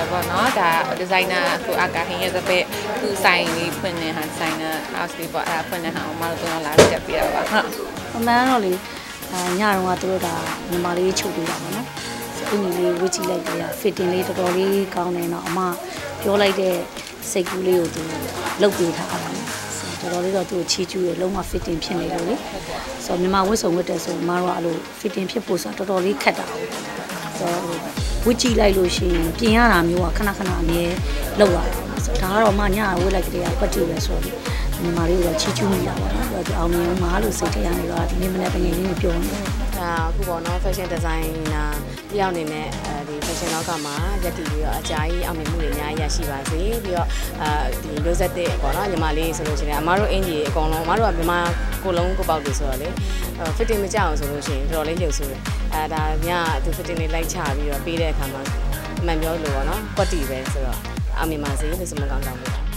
religious ပေါ့နော်ဒါ designer ကိုအကာဟင်းရဲ့တစ်ပက်သူဆိုင်လေးဖွင့်နေဟာ designer house လေးပေါ့အဲ့ဒါဖွင့်နေဟာမတို့တော့လာတက်ပြရပါဟုတ်အမှန်တော့လေအာညတော့ကသူတို့ကညီမလေးချုပ်ပေးတာပေါ့နော်အင်းကြီးလေးဝစ်ကြည့်လိုက်ကြရ fitting လေးတော်တော်လေးကောင်းတယ်တော့အမပြောလိုက်တဲ့စိတ်ကူးလေးကိုသူလုတ်ပေးထားတာနော်တော်တော်လေးတော့သူ့ကိုချီးကျူးရလုံးဝ fitting ဖြစ်နေလို့လေဆိုတော့မြန်မာဝတ်စုံဝတ်တယ်ဆိုမတော့အဲ့လို fitting ဖြစ်ဖို့ဆိုတော့တော်တော်လေးခက်တာဟုတ်ဆိုတော့ ဝတ်ကြည့်လိုက်လို့ရှိရင်ပြင်ရတာမျိုးကခဏခဏအမြဲလောက်လာတယ်ဆိုတော့ဒါကတော့မှညဝတ်လိုက်ကြတဲ့ပတ်တူပဲဆိုတော့မြန်မာလေးကိုတော့ချီးကျူးနေတာပေါ့နော်သူကအောင်မြင်မှာလို့စိတ်ထဲကနေတော့ဒီနေ့မနေ့တကယ်လေးနဲ့ပြောနေတယ်ဒါအခုပေါ့နော် fashion designer တယောက်အနေနဲ့အဲဒီ fashion လောကမှာရက်တည်ပြီးတော့အကြာကြီးအောင်မြင်မှုတွေအများကြီးရရှိပါစေပြီးတော့အာဒီမျိုးဆက်တဲ့ပေါ့နော်ညီမလေးဆိုလို့ရှိရင်အမတို့အင်ကြီးအကုန်လုံးအမတို့ကမြန်မာ ကိုလုံးကိုပေါက်တွေဆိုတော့လေ fitting မကြအောင်ဆိုလို့ရှိရင်တော်တော်လေးညှို့ဆိုတယ်အဲဒါညသူ fitting လေးလိုက်ချပြီးတော့ပေးတဲ့အခါမှာအမှန်ပြောလို့ပေါ့နော်ကွက်တီပဲဆိုတော့အောင်မြင်ပါစေလို့စမကောင်းတောင်းလို့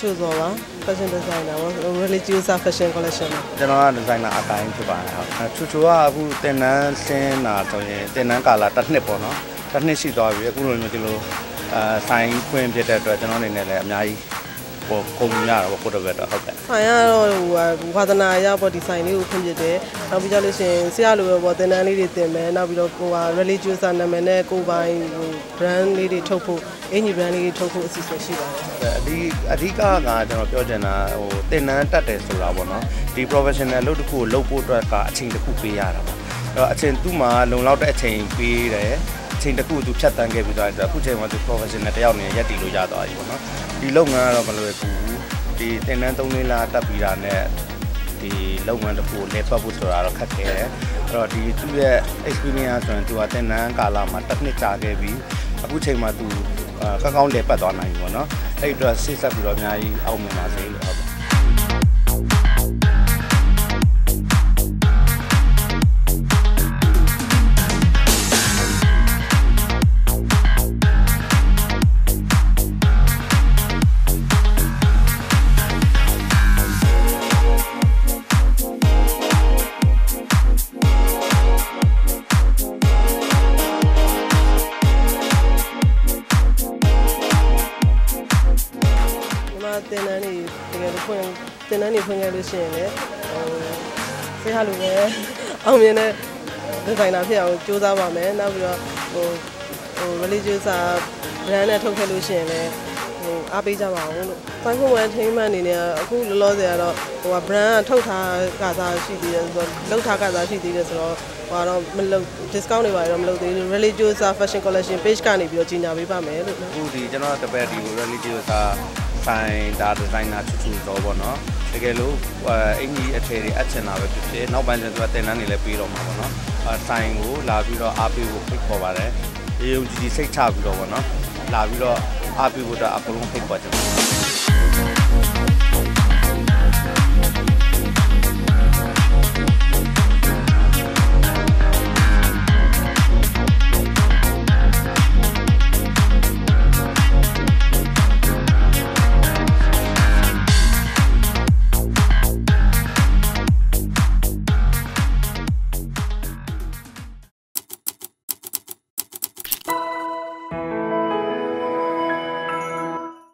ချူဆိုပါ fashion designer ပေါ့ religious fashion collection ပါကျွန်တော်ကဒီဇိုင်နာအတိုင်းဖြစ်ပါတယ်ဟုတ်အဲချူချူကအခုတင်နန်းဆင်းတာဆိုရင်တင်နန်းကာလာတစ်နှစ်ပေါ့နော်တစ်နှစ်ရှိသွားပြီအခုလိုမျိုးဒီလိုအဲဆိုင်ခွင့်ဖြစ်တဲ့အတွက်ကျွန်တော်အနေနဲ့လည်းအများကြီး ဟိုကုန်ရတာပေါ့ကိုတော့ပဲတော့ဟုတ်ကဲ့ဆိုင်ကတော့ဟိုဝါသနာရပေါ့ဒီဆိုင်လေးကိုဖွင့်ပြတယ်နောက်ပြီးကြလို့ရှိရင်ဆရာလိုပဲပေါ့တင်တန်းလေးတွေတင်မယ်နောက်ပြီးတော့ဟိုဟာ religious နာမည်နဲ့ကိုယ်ပိုင်ဟို brand လေးတွေထုတ်ဖို့အင်ဂျီ brand လေးတွေထုတ်ဖို့အစီအစဉ်ရှိပါတယ်အဒီအဓိကကကျွန်တော်ပြောချင်တာဟိုတင်နန်းတက်တယ်ဆိုတာပေါ့နော်ဒီ professional လုပ်တစ်ခုကိုလုပ်ဖို့အတွက်ကအချိန်တစ်ခုပေးရတာပေါ့အဲ့တော့အချိန်သူ့မှာလုံလောက်တဲ့အချိန်ပေးတယ်အချိန်တစ်ခုသူဖြတ်တန်းခဲ့ပြီးသွားတယ်အခုချိန်မှာသူ professional တယောက်နေရက်တည်လို့ရသွားပြီပေါ့နော် ဒီလုပ်ငန်းကတော့မလွယ်ကူဘူးဒီတင်နန်း၃လလာတက်ပြီးတာနဲ့ဒီလုပ်ငန်းတစ်ခုကိုလဲပတ်ဖို့ဆိုတာတော့ခက်ခဲတယ်အဲ့တော့ဒီသူ့ရဲ့ experience ဆိုရင်သူကတင်နန်းကာလမှာတစ်နှစ်ကြာခဲ့ပြီးအခုချိန်မှာသူကောင်းကောင်းလဲပတ်သွားနိုင်ပြီပေါ့နော်အဲ့ဒီအတွက်စိတ်ဆက်ပြီးတော့အများကြီးအောင်မြင်ပါစေလို့ဟုတ်ကဲ့ တင်တန်းတွေတကယ်လို့ဖွင့်တင်တန်းတွေဖွင့်ခဲ့လို့ရှိရင်လည်းဟိုဆရာလိုပဲအောင်မြင်တဲ့ဒီဇိုင်နာဖြစ်အောင်ကြိုးစားပါမယ်နောက်ပြီးတော့ဟိုဟို religious brand နဲ့ထုတ်ခဲ့လို့ရှိရင်လည်းဟိုအားပေးကြပါအောင်လို့ Fine Home Entertainment အနေနဲ့အခုလောလောဆယ်ကတော့ဟိုက brand ကထုတ်ထားကစားရှိသေးတယ်ဆိုတော့လောက်ထားကစားရှိသေးတယ်ဆိုတော့ဟိုတော့မလုပ် discount တွေပါတော့မလုပ်သေးဘူး religious fashion collection page ကနေပြီးတော့ကြီးညာပေးပါမယ်လို့အခုဒီကျွန်တော်တပည့်ဒီ religious က ဆိုင်ဒါဒီဇိုင်နာချူချူတော့ပေါ့နော်တကယ်လို့အင်ကြီးအထည်တွေအချင်တာပဲဖြစ်ဖြစ်နောက်ပိုင်းကျတော့တင်တန်းတွေလည်းပြီးတော့မှာပေါ့နော်အဲဆိုင်ကိုလာပြီးတော့အားပေးဖို့ဖိတ်ခေါ်ပါတယ်ရေုံကြီးစိတ်ချပြီးတော့ပေါ့နော်လာပြီးတော့အားပေးဖို့တော့အကုန်လုံးဖိတ်ခေါ်ကြတယ်